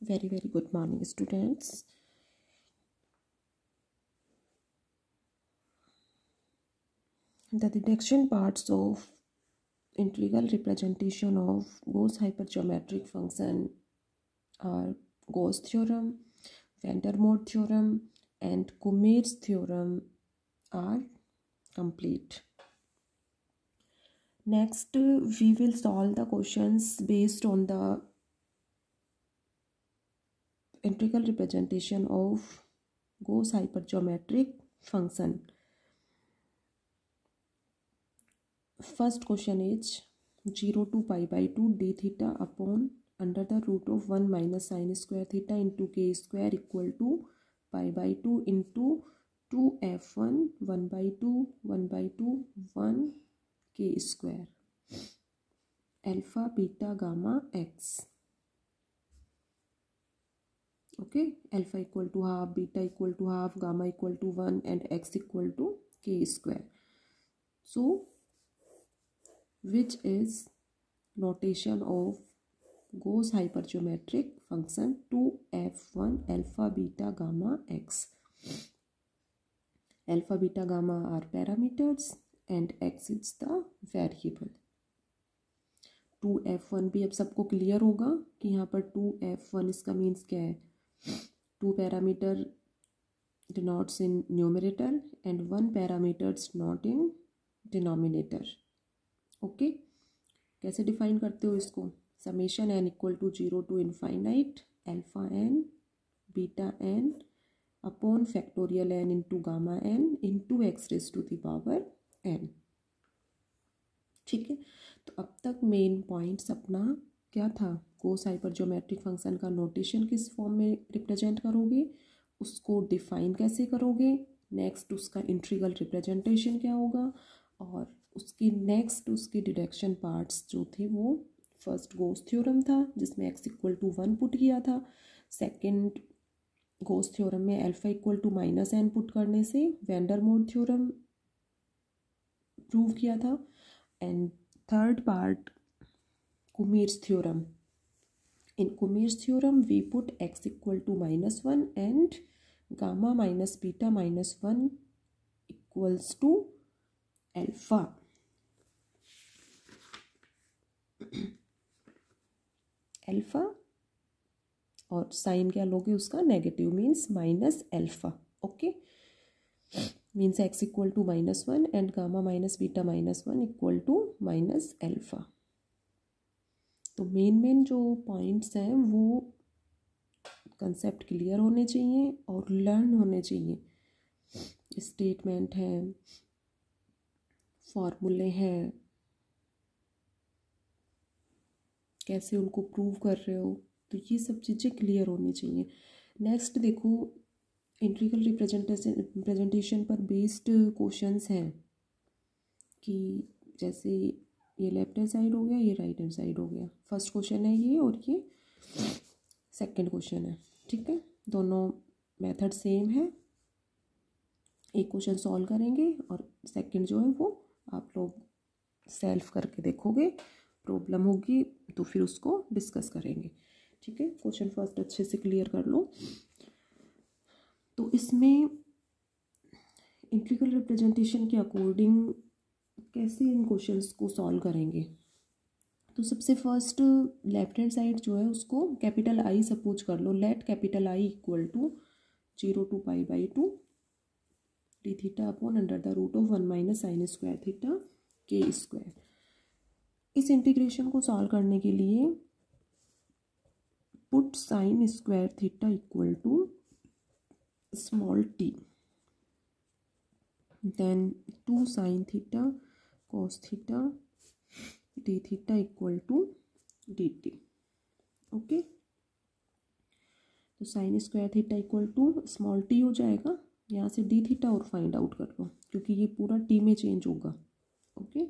very very good morning students the deduction parts of integral representation of Gauss hypergeometric function are Gauss theorem, van der Moor theorem and Cumare's theorem are complete. Next we will solve the questions based on the integral representation of Gauss hyper geometric function first question is zero to pi by two d theta upon under the root of one minus sine square theta into K square equal to pi by two into two F one one by two one by two one K square alpha beta gamma x okay alpha equal to half beta equal to half gamma equal to one and x equal to K square so which is notation of Gauss hypergeometric function two F one alpha beta gamma x alpha beta gamma are parameters and x is the variable two F one भी अब सबको clear होगा कि यहाँ पर two F one इसका means क्या है? Parameter denotes in numerator and one parameter is not in denominator. Okay? कैसे डिफाइन करते हो इसको? Summation n equal to zero to infinite alpha n beta n upon factorial n into gamma n into x raise to the power n ठीक है? तो अब तक main points अपना क्या था? कोस हाइपरजोमेट्रिक फ़ंक्शन का नोटेशन किस फॉर्म में रिप्रेजेंट करोगे, उसको डिफाइन कैसे करोगे? नेक्स्ट उसका इंट्रीगल रिप्रेजेंटेशन क्या होगा? और उसकी नेक्स्ट उसके डिडक्शन पार्ट्स जो थे वो फ़र्स्ट गोस थ्योरम था, जिसमें x equal to one put किया था। सेकंड गोस थ्योरम में alpha equal to minus n put करने से वेंडर मोड थ्योरम प्रूव किया था। And third part Kummer's theorem In Cumare's theorem, we put x equal to minus 1 and gamma minus beta minus 1 equals to alpha. Alpha और sign क्या लोगे उसका? Negative means minus alpha okay means x equal to minus one and gamma minus beta minus one equal to minus alpha तो main main जो points हैं वो concept clear होने चाहिए और लर्न होने चाहिए। स्टेटमेंट है फॉर्मूले हैं, कैसे उनको प्रूव कर रहे हो तो ये सब चीज़ें क्लियर होनी चाहिए। नेक्स्ट देखो इंट्रिकल रिप्रेजेंटेशन रिप्रेजेंटेशन पर बेस्ड क्वेश्चंस हैं कि जैसे ये लेफ़्ट हैंड साइड हो गया, ये राइट हैंड साइड हो गया। फ़र्स्ट क्वेश्चन है ये और ये सेकंड क्वेश्चन है, ठीक है? दोनों मेथड सेम है। एक क्वेश्चन सॉल्व करेंगे और सेकंड जो है वो आप लोग सेल्फ करके देखोगे, प्रॉब्लम होगी तो फिर उसको डिस्कस करेंगे, ठीक है? क्वेश्चन फ़र्स्ट अच्छे से क्लियर कर लो। तो इसमें इंट्रिकल रिप्रेजेंटेशन के अकॉर्डिंग कैसे इन क्वेश्चंस को सॉल्व करेंगे? तो सबसे फ़र्स्ट लेफ़्ट हैंड साइड जो है, उसको कैपिटल आई सपोज़ कर लो। Let capital I equal to zero to pi by two d theta upon under the root of one minus sine square theta K square इस integration को solve करने के लिए put sine square theta equal to small t then two sine theta cos theta d theta equal to dt. Okay तो sine square theta equal to small t हो जाएगा। यहाँ से डी थीटा और फाइंड आउट कर लो, क्योंकि ये पूरा टी में चेंज होगा। Okay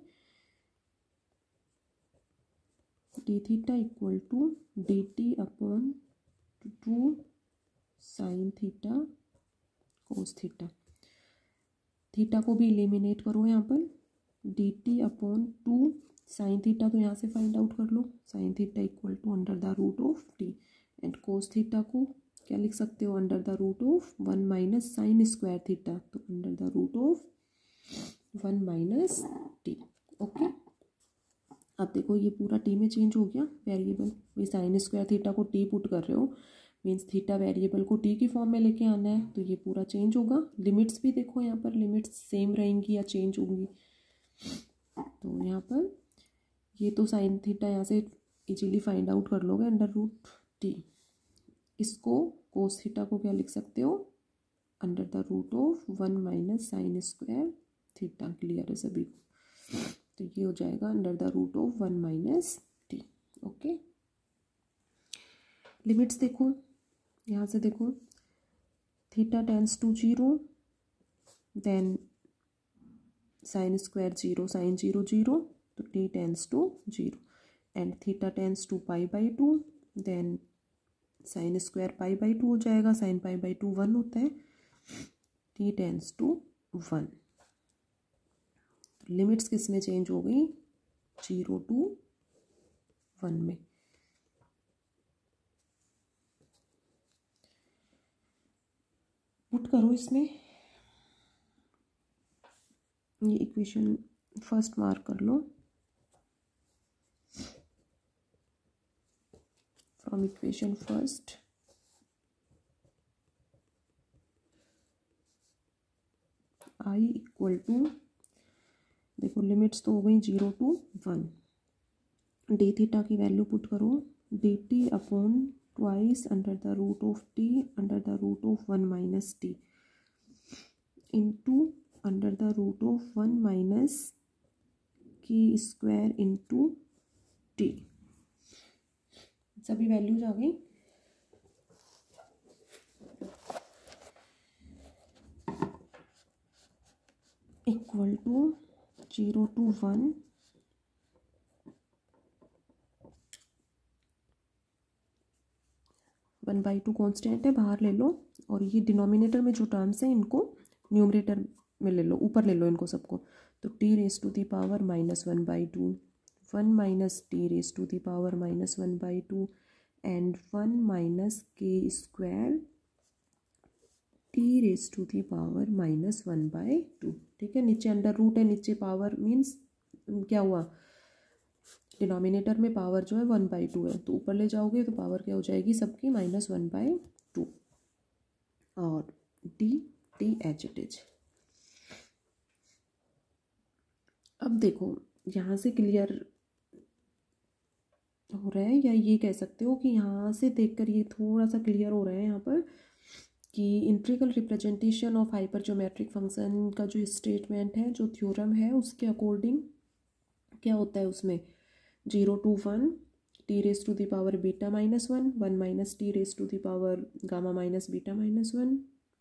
d theta equal to d t upon two sine theta cos theta theta को भी एलिमिनेट करो यहाँ पर। D t upon two sine theta तो यहाँ से फाइंड आउट कर लो। Sine theta equal to under the root of t and cos theta को क्या लिख सकते हो? Under the root of one minus sine square theta तो under the root of one minus t okay अब देखो, ये पूरा टी में चेंज हो गया वेरिएबल वही साइन स्क्वायर थीटा को टी पुट कर रहे हो मीन्स थीटा वेरिएबल को टी की फॉर्म में लेके आना है तो ये पूरा चेंज होगा। लिमिट्स भी देखो, यहाँ पर लिमिट्स सेम रहेंगी या चेंज होंगी। तो यहाँ पर ये तो साइन थीटा यहाँ से इजीली फाइंड आउट कर लोगे अंडर रूट टी इसको कोस थीटा को क्या लिख सकते हो? Under the root of one minus sine square theta clear है सभी को। तो ये हो जाएगा under the root of one minus t okay limits देखो, यहाँ से देखो। Theta tends to zero then sine square zero sine zero zero तो t tends to zero and theta tends to pi by two then sine square pi by two हो जाएगा sine pi by two one होता है t tends to one limits किसमें change हो गई? Zero to one में. Put करो इसमें। ये इक्वेशन फ़र्स्ट मार्क कर लो. From equation first I equal to देखो लिमिट्स तो हो गई zero to one d theta की वैल्यू पुट करो. D t upon twice under the root of t under the root of one minus t into under the root of one minus K square into t सभी values आ गई। Equal to zero to one one by two constant है, बाहर ले लो। और ये denominator में जो टर्म्स हैं, इनको न्यूमरेटर में ले लो, ऊपर ले लो इनको सबको। तो t raise to the power minus one by two one minus t raise to the power minus one by two and one minus K square t raise to the power minus one by two ठीक है? नीचे under root है, नीचे power means क्या हुआ? Denominator में power जो है वन बाई टू है। तो ऊपर ले जाओगे तो पावर क्या हो जाएगी सबकी? माइनस वन बाई टू और d t H it is अब देखो, यहाँ से क्लियर हो रहा है या ये कह सकते हो कि यहाँ से देखकर ये थोड़ा सा क्लियर हो रहा है यहाँ पर कि integral representation of hyper geometric function का जो स्टेटमेंट है, जो थ्योरम है, उसके अकॉर्डिंग क्या होता है उसमें? Zero to one t raise to the power beta minus one one minus t raise to the power gamma minus beta minus one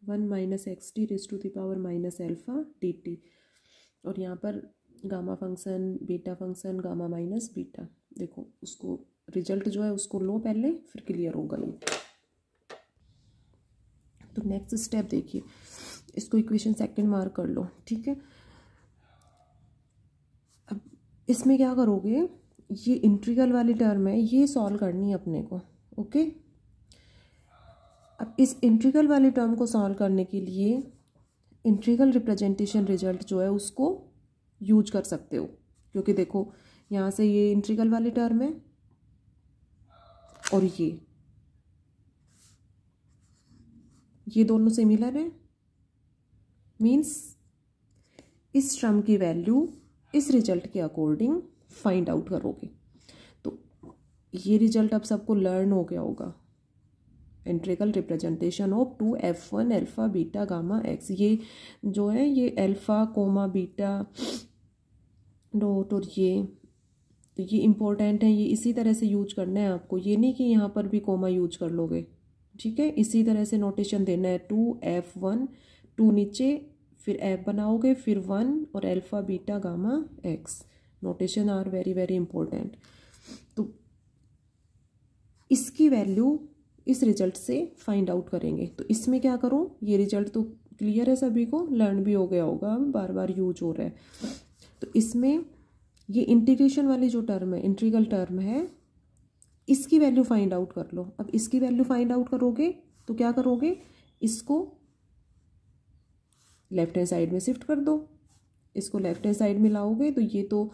one minus x t raise to the power minus alpha d t और यहाँ पर gamma function, beta function, gamma minus, beta. देखो, उसको result जो है उसको लो पहले, फिर क्लियर होगा ये। तो नेक्स्ट स्टेप देखिए। इसको इक्वेशन सेकंड मार्क कर लो, ठीक है? अब इसमें क्या करोगे? ये इंट्रीगल वाली टर्म है, ये सॉल्व करनी है अपने को ओके अब इस इंट्रीगल वाली टर्म को सॉल्व करने के लिए इंट्रीगल रिप्रेजेंटेशन रिज़ल्ट जो है उसको यूज़ कर सकते हो। क्योंकि देखो, यहाँ से ये इंट्रीगल वाली टर्म है और ये। ये दोनों सिमिलर है। मीन्स इस टर्म की वैल्यू इस रिज़ल्ट के अकॉर्डिंग फाइंड आउट करोगे। तो ये रिज़ल्ट अब सबको लर्न हो गया होगा। Integral representation of two F one alpha beta gamma x ये जो है, ये एल्फ़ा कोमा बीटा डॉट और ये तो ये इम्पोर्टेंट है, ये इसी तरह से यूज़ करना है आपको। ये नहीं कि यहाँ पर भी कोमा यूज़ कर लोगे। ठीक है? इसी तरह से नोटेशन देना है। टू एफ़ वन टू नीचे, फिर एफ़ बनाओगे, फिर वन और alpha beta gamma x notation are very very important तो इसकी वैल्यू इस रिज़ल्ट से फाइंड आउट करेंगे। तो इसमें क्या करूँ? ये रिज़ल्ट तो क्लियर है सभी को। लर्न भी हो गया होगा। बार बार यूज़ हो रहा है। तो इसमें ये इंटीग्रेशन वाली जो टर्म है इंट्रीगल टर्म है, इसकी वैल्यू फाइंड आउट कर लो। अब इसकी वैल्यू फाइंड आउट करोगे तो क्या करोगे? इसको लेफ़्ट हैंड साइड में शिफ्ट कर दो। इसको लेफ़्ट हैंड साइड में लाओगे तो ये तो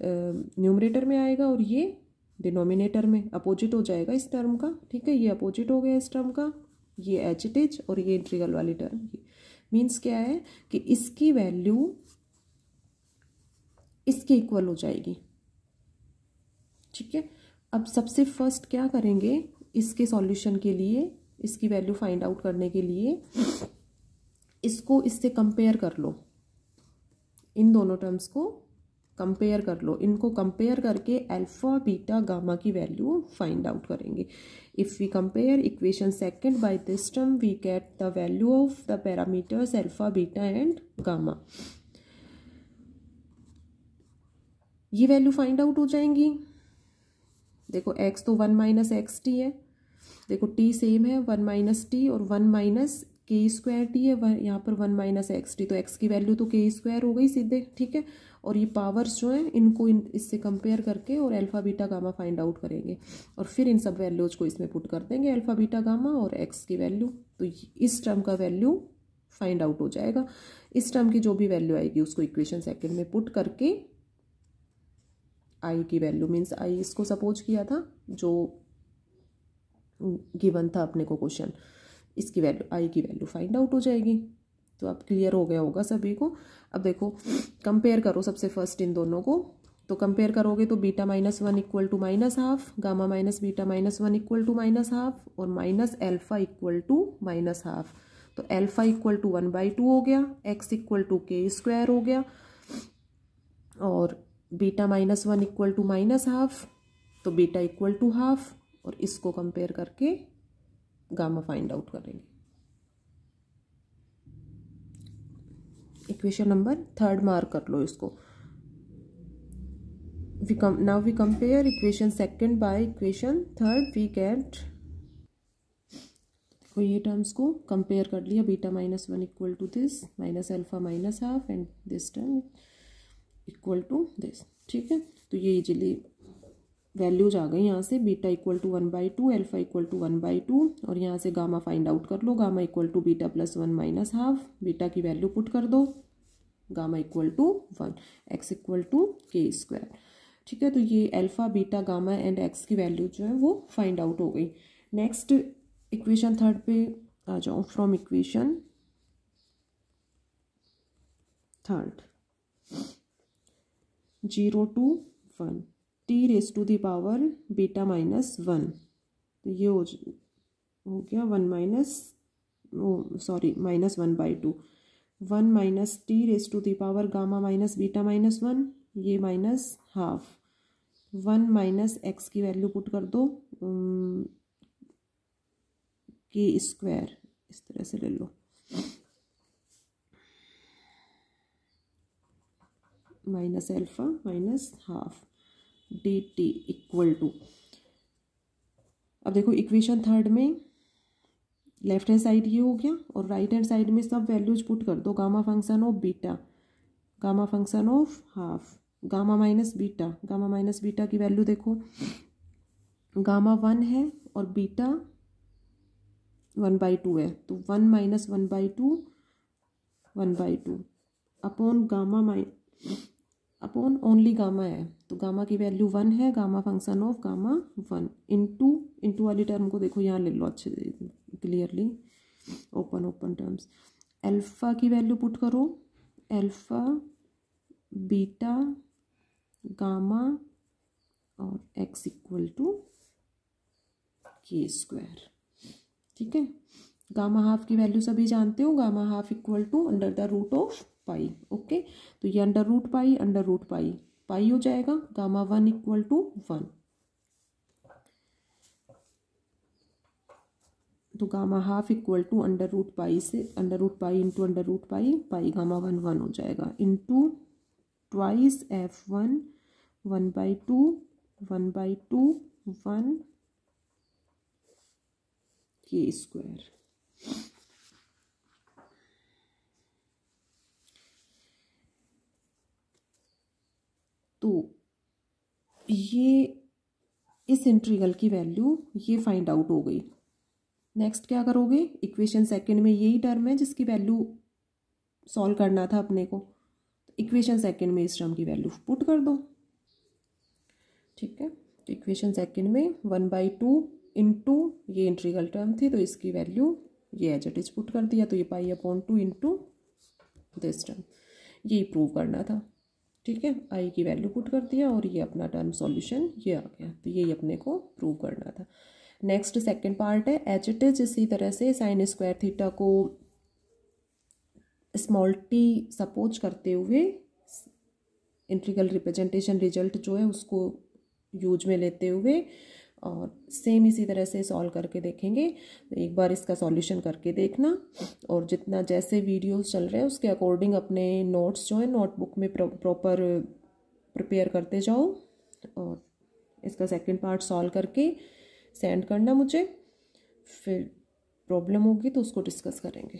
न्यूमरेटर में आएगा और ये डिनोमिनेटर में अपोजिट हो जाएगा इस टर्म का, ठीक है? ये अपोजिट हो गया इस टर्म का, ये एच और ये इंट्रीगल वाली टर्म मीन्स क्या है कि इसकी वैल्यू इसके इक्वल हो जाएगी। ठीक है? अब सबसे फ़र्स्ट क्या करेंगे? इसके सॉल्यूशन के लिए, इसकी वैल्यू फाइंड आउट करने के लिए, इसको इससे कंपेयर कर लो। इन दोनों टर्म्स को कंपेयर कर लो। इनको कंपेयर करके अल्फ़ा बीटा गामा की वैल्यू फाइंड आउट करेंगे। If we compare equation second by this term we get the value of the parameters alpha beta and gamma ये वैल्यू फाइंड आउट हो जाएँगी। देखो एक्स तो वन माइनस एक्स टी है। देखो t same है one minus t और one minus K square t है। यहाँ पर वन माइनस एक्स टी तो एक्स की वैल्यू तो के स्क्वायर हो गई सीधे, ठीक है? और ये पावर्स जो हैं, इनको इन, इससे कंपेयर करके और alpha beta gamma find out करेंगे। और फिर इन सब वैल्यूज़ को इसमें पुट कर देंगे अल्फ़ा बीटा गामा और एक्स की वैल्यू तो इस टर्म का वैल्यू फाइंड आउट हो जाएगा। इस टर्म की जो भी वैल्यू आएगी, उसको इक्वेशन सेकेंड में पुट करके आई की वैल्यू मीन्स आई इसको सपोज़ किया था, जो गिवन था अपने को क्वेश्चन इसकी वैल्यू आई की वैल्यू फाइंड आउट हो जाएगी। तो अब क्लियर हो गया होगा सभी को। अब देखो कंपेयर करो सबसे फ़र्स्ट इन दोनों को। तो कंपेयर करोगे तो beta minus one equal to minus half gamma minus beta minus one equal to minus half और minus alpha equal to minus half तो alpha equal to one by two हो गया x equal to K square हो गया और beta minus one equal to minus half तो beta equal to half और इसको कंपेयर करके गामा फाइंड आउट करेंगे। इक्वेशन नंबर थर्ड मार्क कर लो इसको। We come now we compare equation second by equation third we get देखो ये terms को कंपेयर कर लिया beta minus one equal to this minus alpha minus half and this term equal to this ठीक है? तो ये इजिली वैल्यूज़ आ गई यहाँ से beta equal to one by two alpha equal to one by two और यहाँ से गामा फाइंड आउट कर लो gamma equal to beta plus one minus half beta की वैल्यू पुट कर दो gamma equal to one x equal to K square ठीक है? तो ये alpha beta gamma and x की वैल्यू जो है वो फाइंड आउट हो गई। नेक्स्ट इक्वेशन थर्ड पे आ जाओ from equation third zero to one. T raise to the power beta minus one. तो ये हो हो गया one minus sorry, minus one by two. One minus t raise to the power gamma minus beta minus one, ये minus half. One minus x की value put कर दो के स्क्वायर, इस तरह से ले लो। Minus alpha minus half d t equal to अब देखो इक्वेशन थर्ड में लेफ़्ट हैंड साइड ये हो गया और राइट हैंड साइड में सब वैल्यूज़ पुट कर दो। Gamma function of beta gamma function of half gamma minus beta gamma minus beta की वैल्यू देखो। गामा वन है और बीटा वन बाई टू है। तो one minus one by two one by two upon gamma my upon only gamma है तो gamma की value one है gamma function of gamma one into into वाली टर्म को देखो, यहाँ ले लो अच्छे clearly open open terms alpha की वैल्यू पुट करो एल्फा बीटा गामा और x equal to K square ठीक है? गामा हाफ़ की वैल्यू सभी जानते हो? Gamma half equal to under the root of pi okay तो ये under root pi under root pi. Pi हो जाएगा gamma one equal to one तो gamma half equal to under root pi से under root pi into under root pi pi gamma one one हो जाएगा। Into twice F one one by two one by two one K square तो ये, इस integral की value ये find out हो गई। नेक्स्ट क्या करोगे? इक्वेशन सेकंड में यही टर्म है जिसकी वैल्यू सॉल्व करना था अपने को। इक्वेशन सेकंड में इस टर्म की वैल्यू पुट कर दो। ठीक है? तो इक्वेशन सेकंड में वन बाई टू इंटू ये इंट्रीगल टर्म थी तो इसकी वैल्यू ये एज इट इज़ पुट कर दिया तो ये pi upon two into this term यही प्रूव करना था। ठीक है? आई की वैल्यू पुट कर दिया और ये अपना टर्म सॉल्यूशन ये आ गया। तो यही अपने को प्रूव करना था। नेक्स्ट सेकंड पार्ट है। एच इट इज़ इसी तरह से साइन स्क्वायर थीटा को स्मॉल टी सपोज़ करते हुए इंट्रीगल रिप्रेजेंटेशन रिज़ल्ट जो है उसको यूज़ में लेते हुए और सेम इसी तरह से सॉल्व करके देखेंगे। तो एक बार इसका सॉल्यूशन करके देखना और जितना जैसे वीडियोस चल रहे हैं, उसके अकॉर्डिंग अपने नोट्स जो है नोटबुक में प्रॉपर प्रिपेयर करते जाओ और इसका सेकंड पार्ट सॉल्व करके सेंड करना मुझे। फिर प्रॉब्लम होगी तो उसको डिस्कस करेंगे।